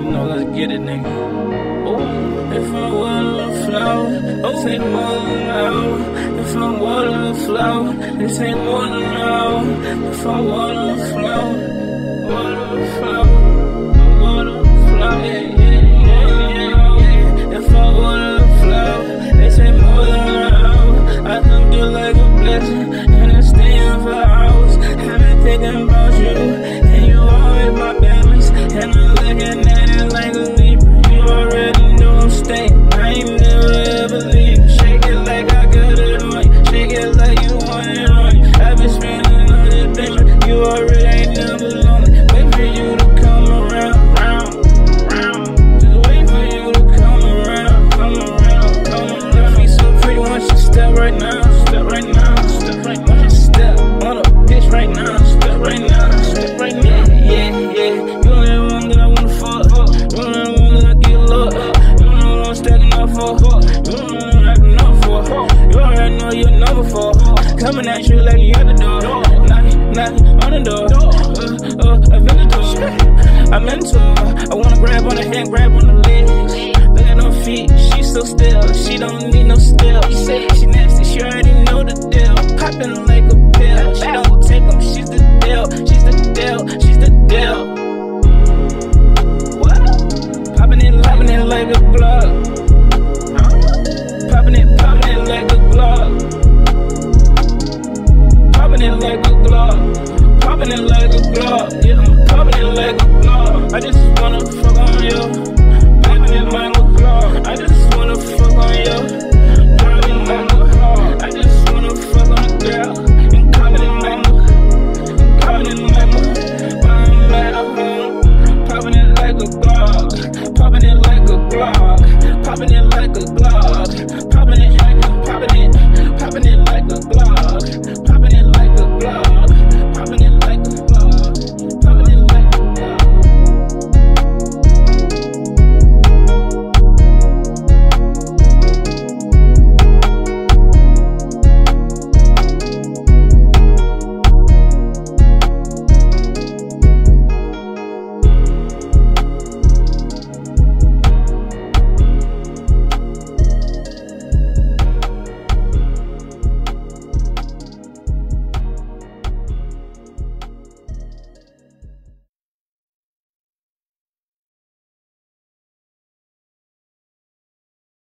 already know, let's get it, nigga. Ooh, if I wanna flow, oh, say more than now. If I wanna flow, this ain't more than now. If I wanna flow, wanna flow, You already ain't never lonely. Wait for you to come around, round, round. Just wait for you to come around, come around, come around. Feet so pretty once you step right now, step right now, step right now. Step on a bitch right now, step right now, step right now. Yeah, yeah. yeah. You only one that I wanna fuck. You only one that I get locked. You don't know what I'm stacking up for. You don't know what I'm racking up for. You already know your number for. Coming at you like you the door. Knocking on the door. Uh, uh, the door. I'm into her. I wanna grab on the hand, grab on the legs. Look at her feet, she so still. She don't need no say she nasty, she already know the deal. Popping like a pill. She don't take them, she's the deal. She's the deal, she's the deal. What? Popping it, popping it like a Glock. Glock. Popping it like a Glock. Yeah, I'm popping it like a Glock. I just wanna fuck on you.